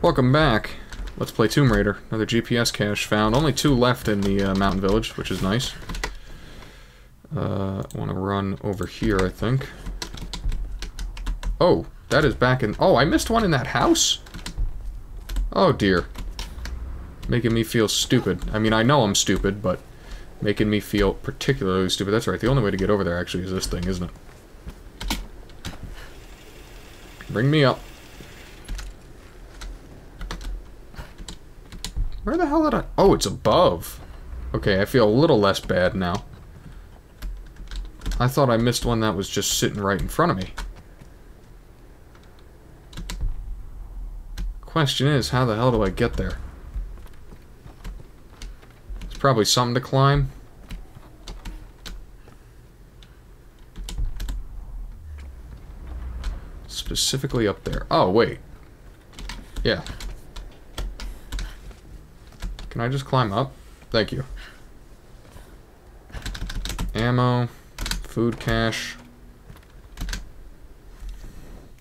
Welcome back. Let's play Tomb Raider. Another GPS cache found. Only two left in the uh, mountain village, which is nice. Uh, I want to run over here, I think. Oh, that is back in... Oh, I missed one in that house? Oh, dear. Making me feel stupid. I mean, I know I'm stupid, but making me feel particularly stupid. That's right, the only way to get over there, actually, is this thing, isn't it? Bring me up. Where the hell did I... Oh, it's above. Okay, I feel a little less bad now. I thought I missed one that was just sitting right in front of me. Question is, how the hell do I get there? It's probably something to climb. Specifically up there. Oh, wait. Yeah. Can I just climb up? Thank you. Ammo. Food cache.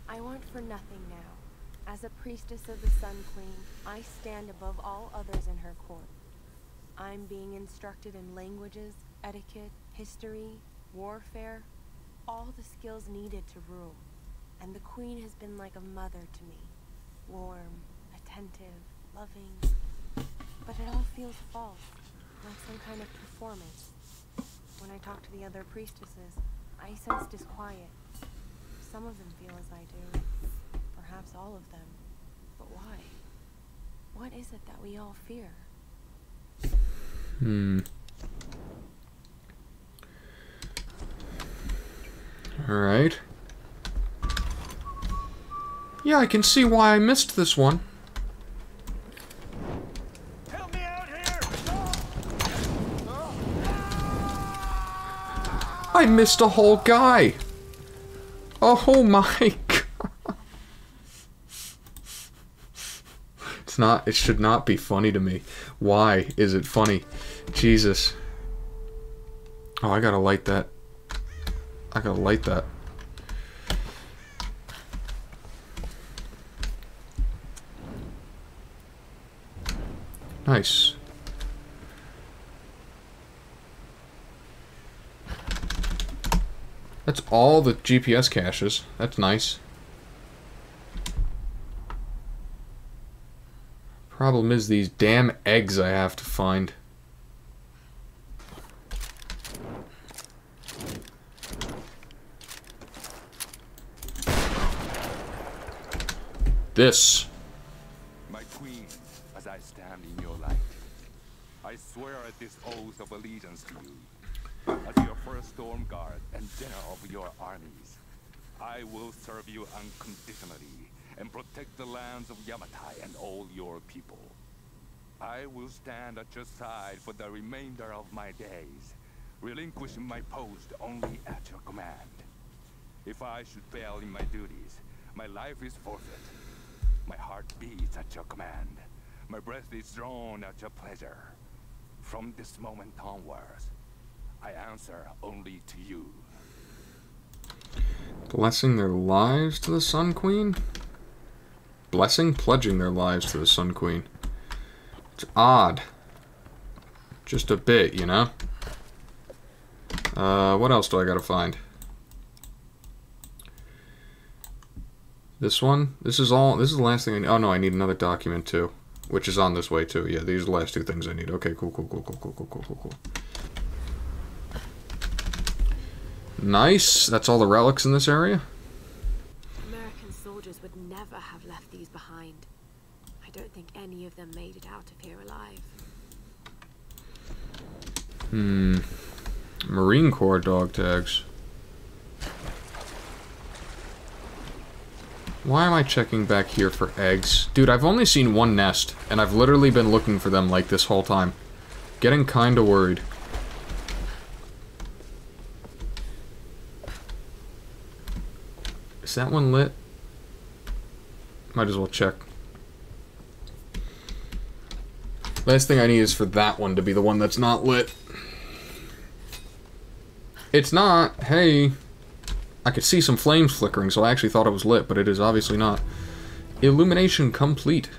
I want for nothing now. As a priestess of the Sun Queen, I stand above all others in her court. I'm being instructed in languages, etiquette, history, warfare, all the skills needed to rule. And the Queen has been like a mother to me. Warm, attentive, loving. But it all feels false, like some kind of performance. When I talk to the other priestesses, I sense disquiet. Some of them feel as I do. Perhaps all of them. But why? What is it that we all fear? Hmm. Alright. Yeah, I can see why I missed this one. Help me out here! I missed a whole guy. Oh my god. It's not, it should not be funny to me. Why is it funny? Jesus. Oh, I gotta light that. I gotta light that. Nice. That's all the GPS caches. That's nice. Problem is these damn eggs I have to find. This. My queen, as I stand in your light, I swear at this oath of allegiance to you. Your first storm guard and general of your armies, I will serve you unconditionally and protect the lands of Yamatai and all your people. I will stand at your side for the remainder of my days, relinquishing my post only at your command. If I should fail in my duties, my life is forfeit. My heart beats at your command. My breath is drawn at your pleasure. From this moment onwards, I answer only to you. Blessing their lives to the Sun Queen? Blessing? Pledging their lives to the Sun Queen. It's odd. Just a bit, you know? Uh, what else do I gotta find? This one? This is all, this is the last thing I need. Oh no, I need another document too. Which is on this way too. Yeah, these are the last two things I need. Okay, cool, cool, cool, cool, cool, cool, cool, cool, cool. Nice. That's all the relics in this area. American soldiers would never have left these behind. I don't think any of them made it out of here alive. Hmm. Marine Corps dog tags. Why am I checking back here for eggs? Dude, I've only seen one nest, and I've literally been looking for them like this whole time. Getting kinda worried. That one lit? Might as well check. Last thing I need is for that one to be the one that's not lit. It's not. Hey. I could see some flames flickering, so I actually thought it was lit, but it is obviously not. Illumination complete.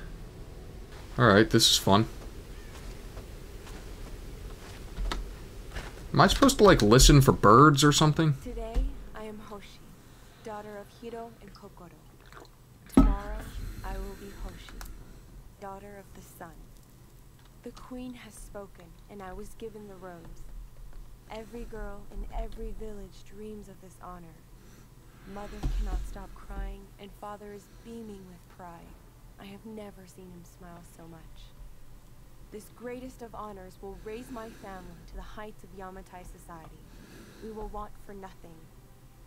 Alright, this is fun. Am I supposed to, like, listen for birds or something? Today, daughter of Hiro and Kokoro. Tomorrow, I will be Hoshi, daughter of the sun. The queen has spoken, and I was given the rose. Every girl in every village dreams of this honor. Mother cannot stop crying, and father is beaming with pride. I have never seen him smile so much. This greatest of honors will raise my family to the heights of Yamatai society. We will want for nothing.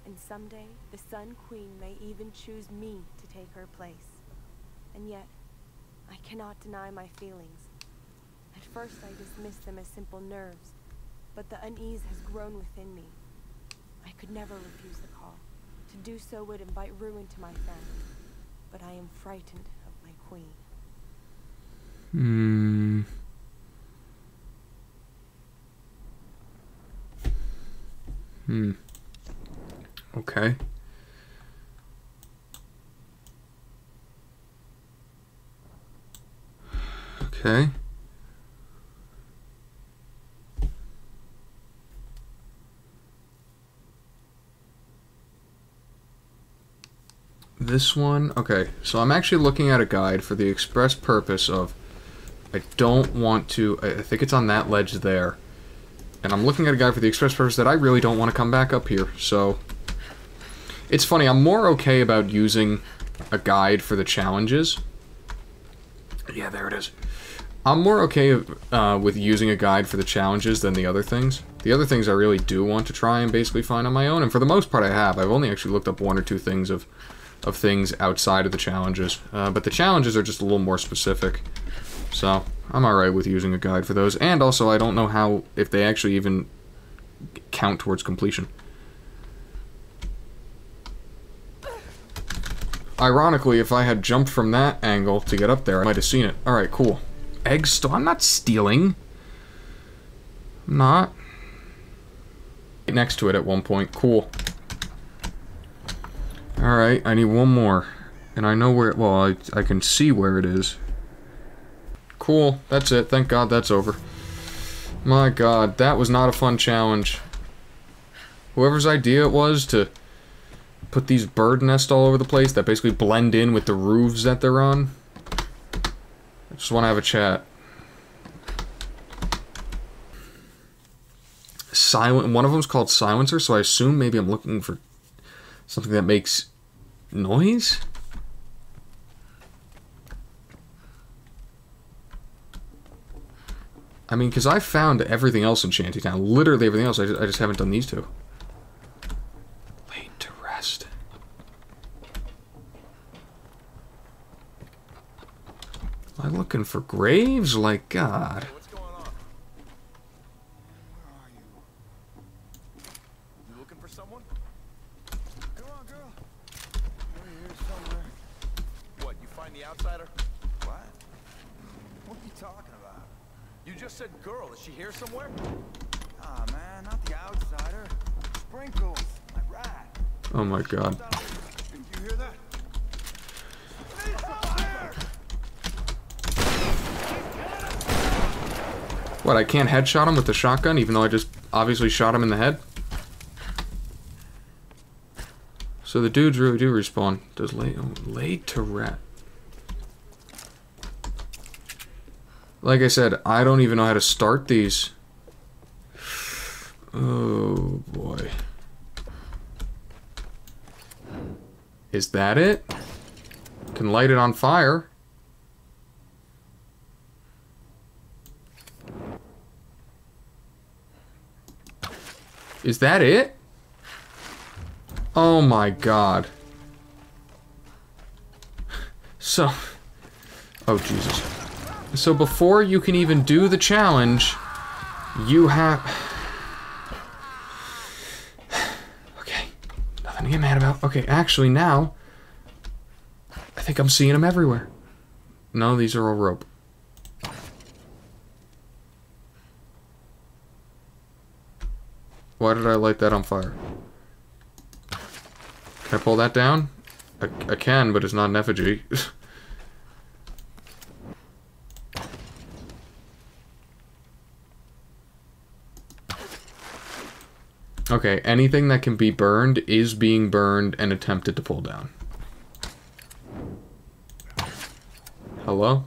And someday, the Sun Queen may even choose me to take her place. And yet, I cannot deny my feelings. At first, I dismissed them as simple nerves, but the unease has grown within me. I could never refuse the call. To do so would invite ruin to my family, but I am frightened of my queen. Hmm. Hmm. Okay. Okay. This one, okay, so I'm actually looking at a guide for the express purpose of I don't want to, I think it's on that ledge there. And I'm looking at a guide for the express purpose that I really don't want to come back up here, so... It's funny, I'm more okay about using a guide for the challenges. Yeah, there it is. I'm more okay uh, with using a guide for the challenges than the other things. The other things I really do want to try and basically find on my own, and for the most part I have. I've only actually looked up one or two things of, of things outside of the challenges. Uh, but the challenges are just a little more specific. So, I'm alright with using a guide for those. And also, I don't know how, if they actually even count towards completion. Ironically, if I had jumped from that angle to get up there, I might have seen it. Alright, cool. Eggs still? I'm not stealing. I'm not. Next to it at one point. Cool. Alright, I need one more. And I know where, it, well, I, I can see where it is. Cool, that's it. Thank God that's over. My God, that was not a fun challenge. Whoever's idea it was to put these bird nests all over the place that basically blend in with the roofs that they're on. I just want to have a chat. Silent. One of them's called silencer, so I assume maybe I'm looking for something that makes noise. I mean, because I found everything else in Shantytown. Literally everything else. I just, I just haven't done these two. Am I looking for graves? Like, God. What, I can't headshot him with the shotgun even though I just obviously shot him in the head? So the dudes really do respawn. Does oh, laid to rat. Like I said, I don't even know how to start these. Oh boy. Is that it? Can light it on fire. Is that it? Oh my god. So... Oh, Jesus. So before you can even do the challenge, you have... Okay. Nothing to get mad about. Okay, actually now... I think I'm seeing them everywhere. No, these are all rope. Why did I light that on fire? Can I pull that down? I, I can, but it's not an effigy. okay, anything that can be burned is being burned and attempted to pull down. Hello?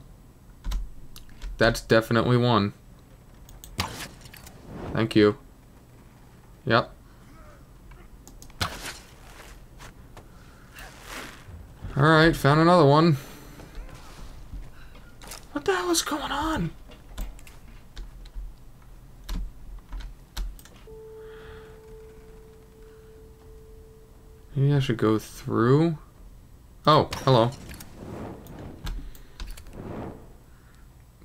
That's definitely one. Thank you. Yep. Alright, found another one. What the hell is going on? Maybe I should go through. Oh, hello.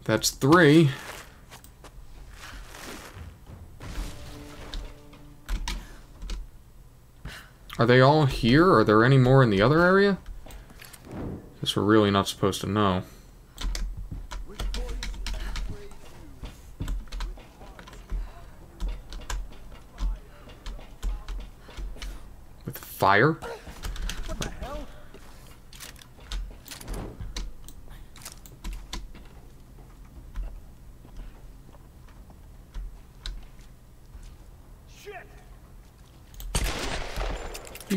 That's three. Are they all here? Are there any more in the other area? Guess we're really not supposed to know. With fire?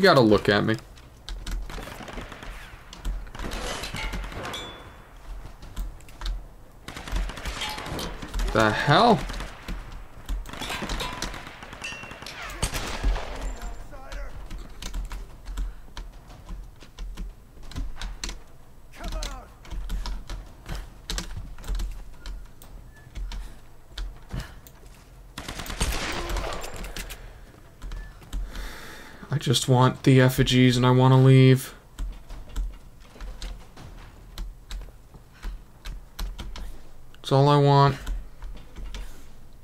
Gotta look at me. The hell? Just want the effigies and I want to leave. That's all I want.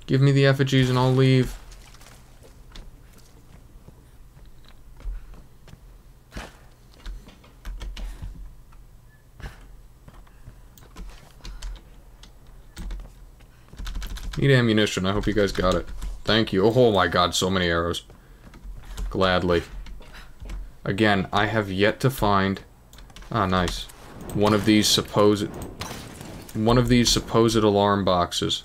Give me the effigies and I'll leave. Need ammunition. I hope you guys got it. Thank you. Oh my god, so many arrows. Gladly. Again, I have yet to find... Ah, nice. One of these supposed... One of these supposed alarm boxes.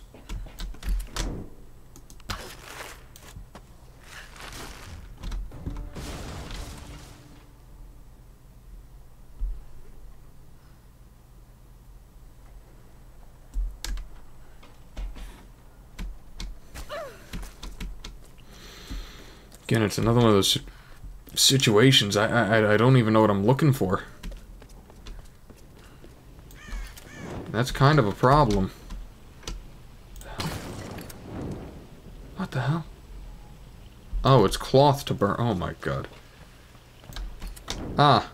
Again, it's another one of those situations. I, I I don't even know what I'm looking for. That's kind of a problem. What the hell? Oh, it's cloth to burn. Oh my god. Ah.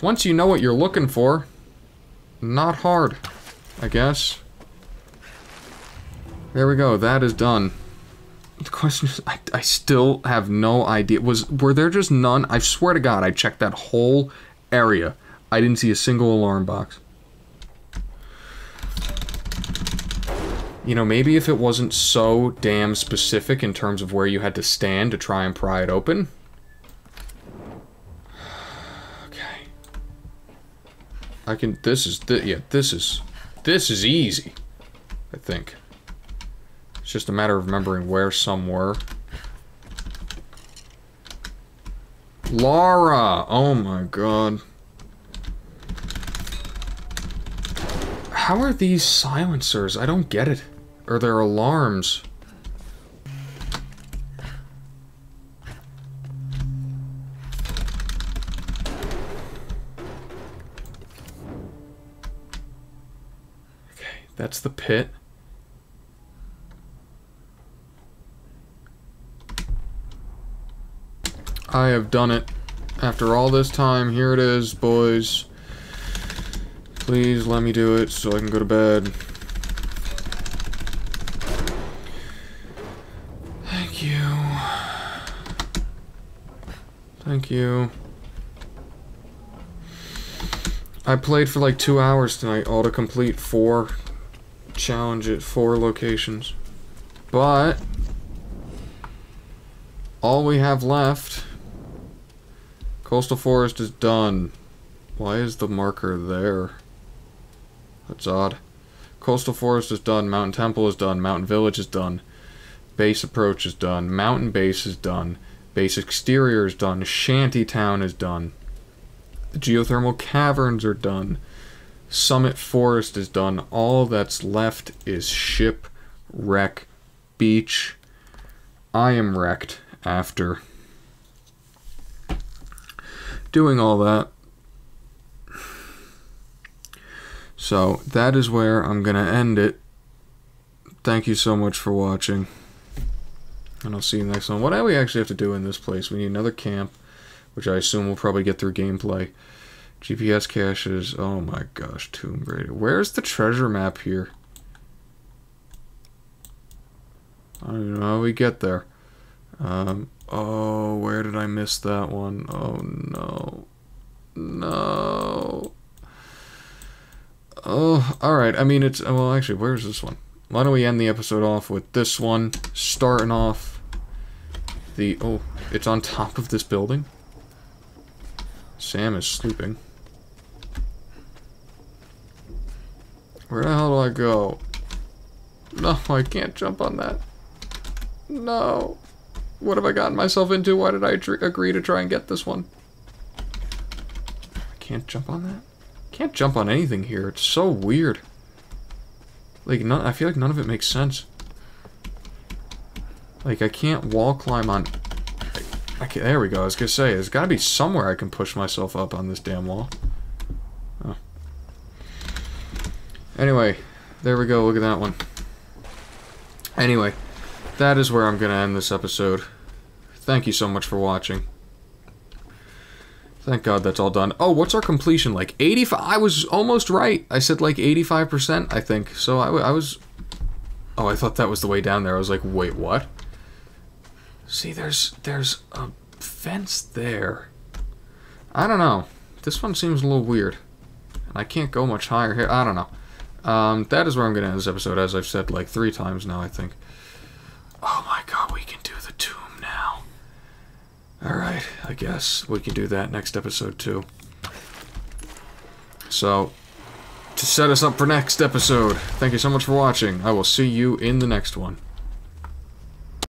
Once you know what you're looking for, not hard, I guess. There we go. That is done. The question is, I, I still have no idea. Was were there just none? I swear to God, I checked that whole area. I didn't see a single alarm box. You know, maybe if it wasn't so damn specific in terms of where you had to stand to try and pry it open. Okay. I can. This is. Th yeah, this is. This is easy. I think. It's just a matter of remembering where some were. Lara! Oh my god. How are these silencers? I don't get it. Or their alarms. Okay, that's the pit. I have done it. After all this time, here it is, boys. Please let me do it so I can go to bed. Thank you. Thank you. I played for like two hours tonight, all to complete four challenge challenges, four locations. But all we have left Coastal Forest is done. Why is the marker there? That's odd. Coastal Forest is done. Mountain Temple is done. Mountain Village is done. Base approach is done. Mountain base is done. Base exterior is done. Shanty town is done. The geothermal caverns are done. Summit Forest is done. All that's left is Ship, Wreck, Beach. I am wrecked after doing all that. So that is where I'm going to end it. Thank you so much for watching. And I'll see you next one. What do we actually have to do in this place? We need another camp, which I assume we'll probably get through gameplay. GPS caches. Oh my gosh, Tomb Raider. Where's the treasure map here? I don't know how we get there. Um, oh, where did I miss that one? Oh no. No. Oh, alright. I mean, it's. Well, actually, where's this one? Why don't we end the episode off with this one? Starting off the. Oh, it's on top of this building? Sam is sleeping. Where the hell do I go? No, I can't jump on that. No. What have I gotten myself into? Why did I agree to try and get this one? I can't jump on that? Can't jump on anything here. It's so weird. Like, none, I feel like none of it makes sense. Like, I can't wall climb on... I, there we go. I was gonna say, there's gotta be somewhere I can push myself up on this damn wall. Oh. Anyway, there we go. Look at that one. Anyway, that is where I'm gonna end this episode. Thank you so much for watching. Thank God that's all done. Oh, what's our completion like? 85? I was almost right. I said like 85%, I think. So I, I was... Oh, I thought that was the way down there. I was like, wait, what? See, there's there's a fence there. I don't know. This one seems a little weird. And I can't go much higher here. I don't know. Um, that is where I'm going to end this episode, as I've said like three times now, I think. Oh my god, we can do the tomb now. Alright, I guess we can do that next episode too. So, to set us up for next episode, thank you so much for watching. I will see you in the next one.